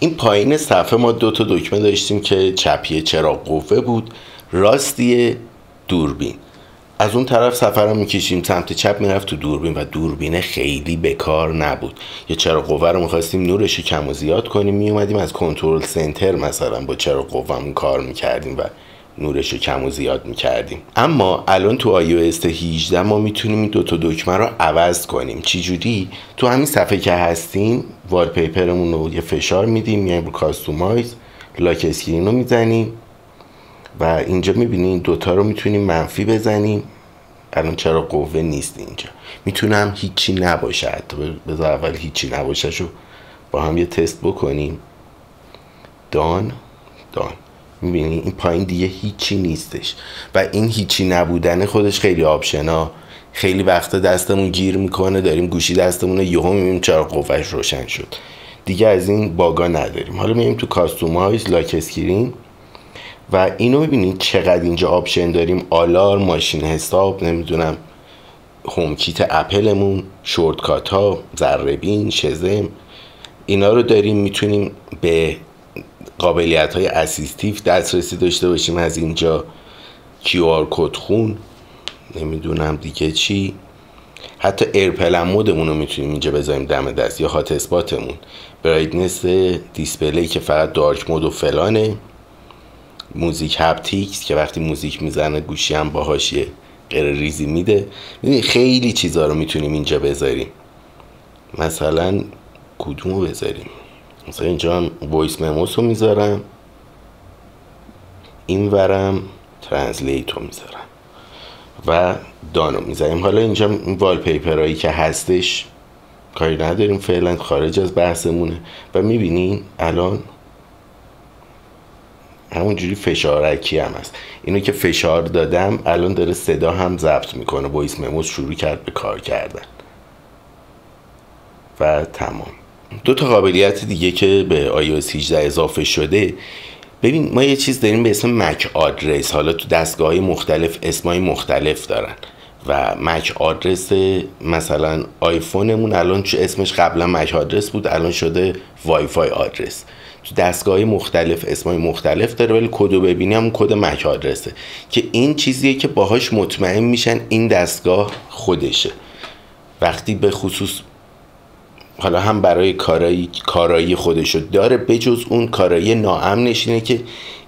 این پایین صفحه ما دو تا دکمه داشتیم که چپیه چراغ قوه بود. راستی دوربین. از اون طرف سفر رو می‌کشیم سمت چپ می‌رفت تو دوربین و دوربین خیلی بکار نبود. یا چرا قوه رو می‌خواستیم نورش کم و زیاد کنیم میومدیم از کنترل سنتر مثلا با چرا قوهمون کار می‌کردیم و نورش رو کم و زیاد می‌کردیم. اما الان تو است 18 ما می‌تونیم این دوتا دکمه رو عوض کنیم. چی جوری؟ تو همین صفحه که هستیم wallpaper مون رو یه فشار میدیم میایم رو customize lock screen رو می‌زنیم و اینجا می‌بینین دوتا رو می‌تونیم منفی بزنیم. الان چراغ قوه نیست اینجا. می‌تونم هیچی نباشه. حتی بذار اول هیچی نباشه شو با هم یه تست بکنیم. done done می‌بینی؟ این پایین دیگه هیچی نیستش. و این هیچی نبودن خودش خیلی option ا. خیلی وقتا دستمون گیر می‌کنه داریم گوشی دستمون یهو می‌بینیم چراغ قوه‌ش روشن شد. دیگه از این bug ا نداریم. حالا میریم تو customize lock screen و اینو ببینید چقدر اینجا option داریم. آلار ماشین حساب نمی‌دونم HomeKit اپلمون shortcut ها ذره‌بین Shazam. اینا رو داریم می‌تونیم به قابلیت های assistive دسترسی داشته باشیم از اینجا. QR کد خون نمی‌دونم دیگه چی. حتی airplane mode مون رو می‌تونیم اینجا بذاریم دم دست یا hotspot مون. brightness display که فقط dark mode و فلانه. music haptics که وقتی موزیک می‌زنه گوشی هم باهاش یه لرزی میده. خیلی چیزا رو می‌تونیم اینجا بذاریم. مثلا کدوم رو بذاریم؟ مثلا اینجا هم voice memos رو می‌ذارم. این ورم translate رو می‌ذارم. و دانو می‌ذاریم حالا اینجا این wallpaper هایی که هستش کاری نداریم. فعلا خارج از بحثمونه. و می‌بینین الان همونجوری فشارکی هم هست. اینو که فشار دادم الان داره صدا هم ضبط می‌کنه. voice memos شروع کرد به کار کردن. و تمام. دو تا قابلیت دیگه که به iOS 18 اضافه شده. ببین ما یه چیز داریم به اسم مک آدرس. حالا تو دستگاه مختلف اسمای مختلف دارن. و مک آدرس مثلا آیفونمون الان چه اسمش قبلا مک آدرس بود الان شده وای فای آدرس. تو دستگاه مختلف اسمای مختلف داره ولی کدو ببینی هم کد مک آدرسه. که این چیزیه که باهاش مطمئن میشن این دستگاه خودشه. وقتی به خصوص حالا هم برای کارایی کارایی خودشو داره بجز اون کارایی ناامنش اینه که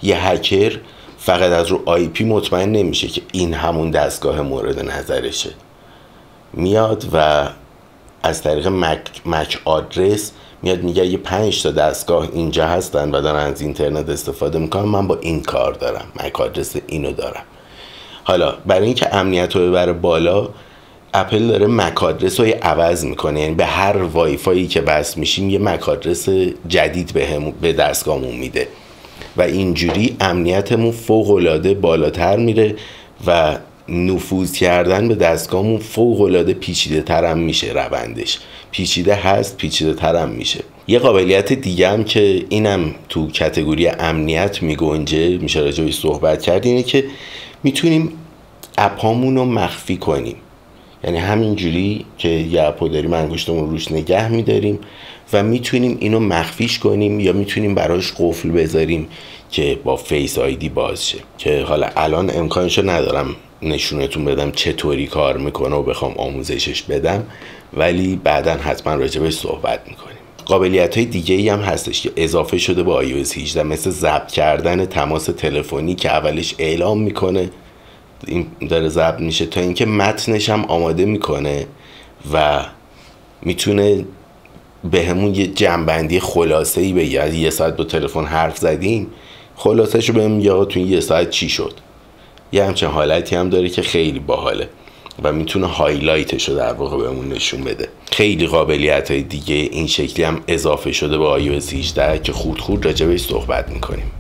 یه hacker فقط از رو IP مطمئن نمیشه که این همون دستگاه مورد نظرشه. میاد و از طریق MAC, MAC address میاد میگه یه پنج تا دستگاه اینجا هستن و دارن از اینترنت استفاده می‌کنن من با این کار دارم. MAC address اینو دارم. حالا برای اینکه امنیت رو ببره بالا اپل داره MAC address رو عوض می‌کنه. یعنی به هر وایفایی که وصل میشیم یه MAC address جدید به, هم به دستگاهمون میده. و اینجوری امنیتمون فوق العاده بالاتر میره و نفوذ کردن به دستگاهمون فوق العاده پیچیده ترم میشه روندش. پیچیده هست پیچیده ترم میشه. یه قابلیت دیگه هم که اینم تو کتگوری امنیت میگنجه میشه راجبش صحبت کرد اینه که می‌تونیم اپامون رو مخفی کنیم. یعنی همینجوری که یه داریم انگشتمون روش نگه میداریم و می‌تونیم اینو مخفیش کنیم یا می‌تونیم براش قفل بذاریم که با فیس آیدی باز شه. که حالا الان امکانشو ندارم نشونتون بدم چطوری کار می‌کنه و بخوام آموزشش بدم ولی بعدا حتما راجبش صحبت می‌کنیم. قابلیت های دیگه ای هم هستش که اضافه شده با iOS 18 مثل ضبط کردن تماس تلفنی که اولش اعلام می‌کنه. این داره ضبط میشه تا اینکه متنش هم آماده می‌کنه و می‌تونه به همون یه جنبندی خلاصه ای بگه یه ساعت با تلفن حرف زدیم خلاصه شو بهم میگه تو یه ساعت چی شد؟ یه همچین حالتی هم داره که خیلی باحاله و می‌تونه هایلایتش رو در واقع بهمون نشون بده. خیلی قابلیت های دیگه این شکلی هم اضافه شده به iOS 18 که خود خود راجبش صحبت می‌کنیم.